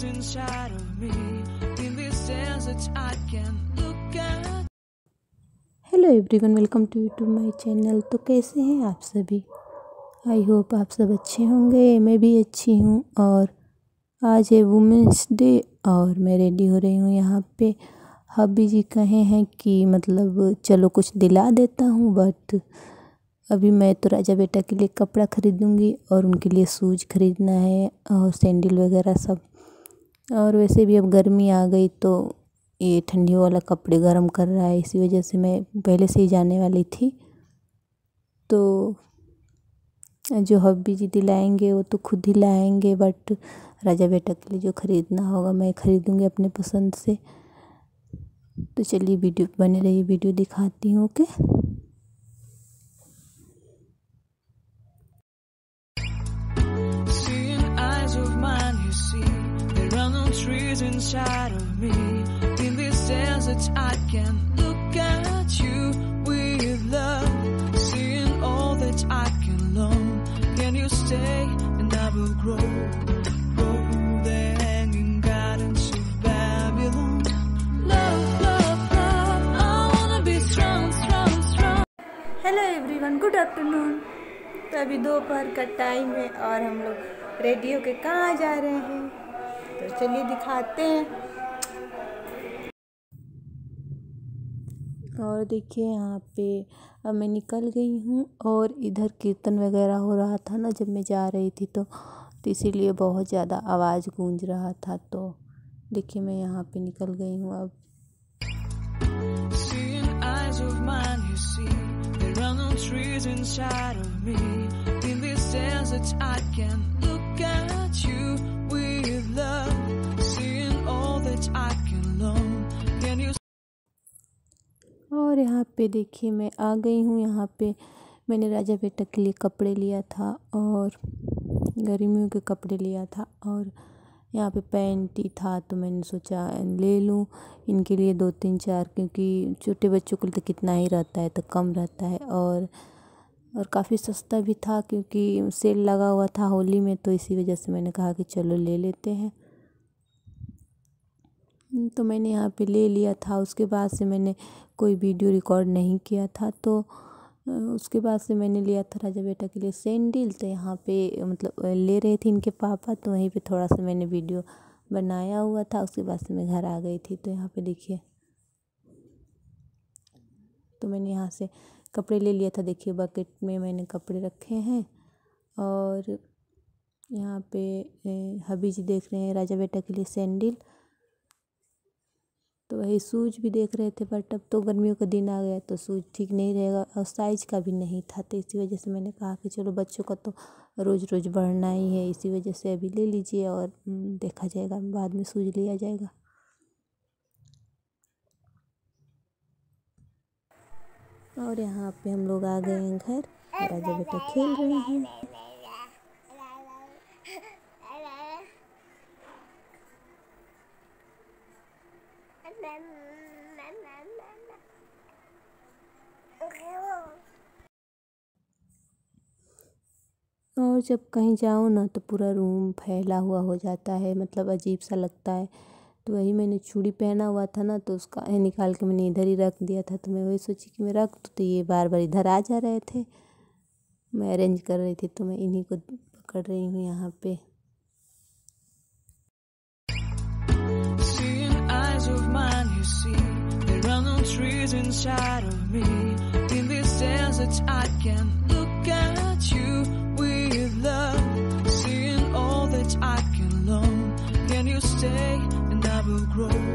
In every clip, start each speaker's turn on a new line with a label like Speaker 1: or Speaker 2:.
Speaker 1: trees inside of me. In deserts, I can look at.
Speaker 2: Welcome to YouTube my channel तो कैसे हैं आप सभी आई होप आप सब अच्छे होंगे मैं भी अच्छी हूँ और आज है वुमेंस डे और मैं रेडी हो रही हूँ यहाँ पे हबी जी कहे हैं कि मतलब चलो कुछ दिला देता हूँ बट अभी मैं तो राजा बेटा के लिए कपड़ा ख़रीदूँगी और उनके लिए सूज ख़रीदना है और सैंडल वगैरह सब और वैसे भी अब गर्मी आ गई तो ये ठंडी वाला कपड़े गर्म कर रहा है, इसी वजह से मैं पहले से ही जाने वाली थी। तो जो हब्बी जी दिलाएँगे वो तो खुद ही लाएँगे बट राजा बेटा के लिए जो ख़रीदना होगा मैं ख़रीदूँगी अपने पसंद से। तो चलिए वीडियो, बने रही वीडियो दिखाती हूँ, okay?
Speaker 1: No inside of me. In these deserts, I can look at you with love. Seeing all that I can learn. Can you stay and I will grow? Grow the hanging gardens of Babylon. Love, love, love. I wanna be strong, strong, strong.
Speaker 2: Hello everyone good afternoon तो अभी दोपहर का time है और हम लोग radio के कहाँ जा रहे हैं तो चलिए दिखाते हैं और देखिए यहाँ पे अब मैं निकल गई हूँ और इधर कीर्तन वगैरह हो रहा था ना जब मैं जा रही थी तो तो इसीलिए बहुत ज़्यादा आवाज़ गूंज रहा था तो देखिए मैं यहाँ पे निकल गई हूँ अब
Speaker 1: trees inside of me. In these deserts, I can look at
Speaker 2: और यहाँ पे देखिए मैं आ गई हूँ। यहाँ पे मैंने राजा बेटा के लिए कपड़े लिया था और गर्मियों के कपड़े लिया था और यहाँ पे पैंट ही था तो मैंने सोचा ले लूँ। इनके लिए दो तीन चार क्योंकि छोटे बच्चों के लिए तो कितना ही रहता है तो कम रहता है और और काफ़ी सस्ता भी था क्योंकि सेल लगा हुआ था होली में तो इसी वजह से मैंने कहा कि चलो ले लेते हैं। तो मैंने यहाँ पे ले लिया था। उसके बाद से मैंने कोई वीडियो रिकॉर्ड नहीं किया था। तो उसके बाद से मैंने लिया था राजा बेटा के लिए सैंडल। तो यहाँ पे मतलब ले रहे थे इनके पापा। तो वहीं पे थोड़ा सा मैंने वीडियो बनाया हुआ था। उसके बाद से मैं घर आ गई थी। तो यहाँ पे देखिए तो मैंने यहाँ से कपड़े ले लिया था। देखिए बकेट में मैंने कपड़े रखे हैं और यहाँ पे अ, हबी जी देख रहे हैं राजा बेटा के लिए सैंडल। तो वही सूज भी देख रहे थे बट अब तो गर्मियों का दिन आ गया तो सूज ठीक नहीं रहेगा और साइज़ का भी नहीं था तो इसी वजह से मैंने कहा कि चलो बच्चों का तो रोज़ रोज़ बढ़ना ही है इसी वजह से अभी ले लीजिए और हम्म, देखा जाएगा बाद में सूज लिया जाएगा। और यहाँ पे हम लोग आ गए हैं घर राजा बेटा खेल रहे हैं। और जब कहीं जाओ ना तो पूरा रूम फैला हुआ हो जाता है मतलब अजीब सा लगता है। तो वही मैंने चूड़ी पहना हुआ था ना तो उसका निकाल के मैंने इधर ही रख दिया था तो मैं वही सोची कि मैं रख दूँ तो ये बार बार इधर आ जा रहे थे। मैं अरेंज कर रही थी तो मैं इन्हीं को पकड़ रही हूँ यहाँ पे।
Speaker 1: Inside of me. In these deserts, I can look at you. Stay and I will grow? Grow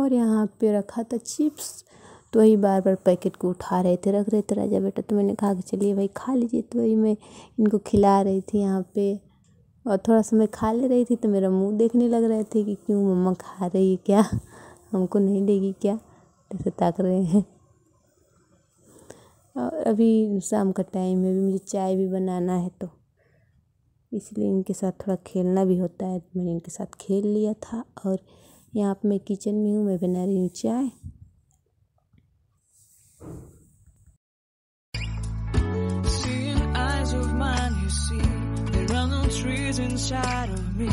Speaker 2: और यहाँ पे रखा था चिप्स। तो वही बार बार पैकेट को उठा रहे थे, रख रहे थे, राजा बेटा तो मैंने कहा कि चलिए भाई खा लीजिए। तो वही मैं इनको खिला रही थी यहाँ पे। और थोड़ा सा मैं खा ले रही थी तो मेरा मुँह देखने लग रहे थे कि क्यों मम्मा खा रही है क्या? हमको नहीं देगी क्या? ऐसे ताक रहे हैं। और अभी शाम का टाइम है, अभी मुझे चाय भी बनाना है तो इसलिए इनके साथ थोड़ा खेलना भी होता है। मैंने इनके साथ खेल लिया था और यहाँ पे मैं किचन में हूँ मैं बना रही हूँ चाय
Speaker 1: trees inside of me.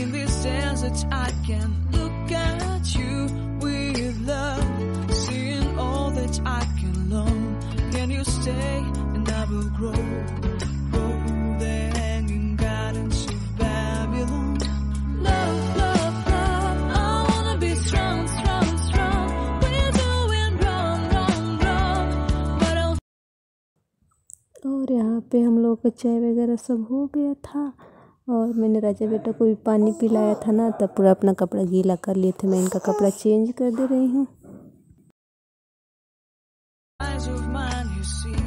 Speaker 1: In this desert, I can look at you with love. Seeing all that I can learn. Can you stay and I will? Grow
Speaker 2: और यहाँ पे हम लोग का चाय वगैरह सब हो गया था। और मैंने राजा बेटा को भी पानी पिलाया था ना तब पूरा अपना कपड़ा गीला कर लिए थे। मैं इनका कपड़ा चेंज कर दे रही हूँ।
Speaker 1: Eyes of mine, you see,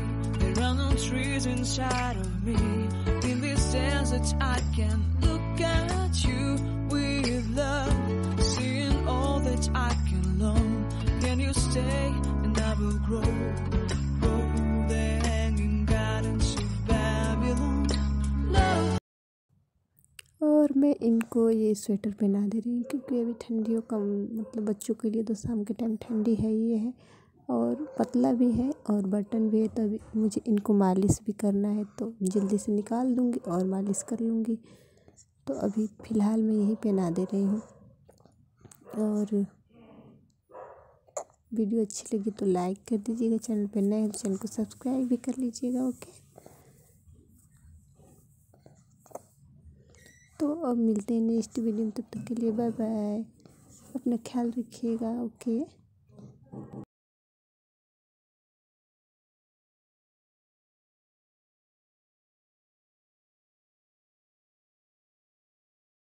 Speaker 2: मैं इनको ये स्वेटर पहना दे रही हूँ क्योंकि अभी ठंडियों का मतलब बच्चों के लिए तो शाम के टाइम ठंडी है ये है और पतला भी है और बटन भी है तो अभी मुझे इनको मालिश भी करना है तो जल्दी से निकाल दूँगी और मालिश कर लूँगी। तो अभी फ़िलहाल मैं यही पहना दे रही हूँ। और वीडियो अच्छी लगी तो लाइक कर दीजिएगा, चैनल पर नए हैं तो चैनल को सब्सक्राइब भी कर लीजिएगा, ओके? और मिलते हैं नेक्स्ट वीडियो में, तब तक के लिए बाय बाय अपना ख्याल रखिएगा ओके